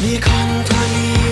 你看看你